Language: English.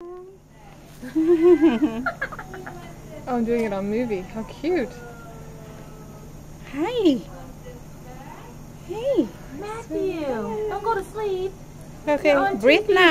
oh, I'm doing it on movie. How cute. Hi. Hey. Matthew, don't go to sleep. Okay, breathe now.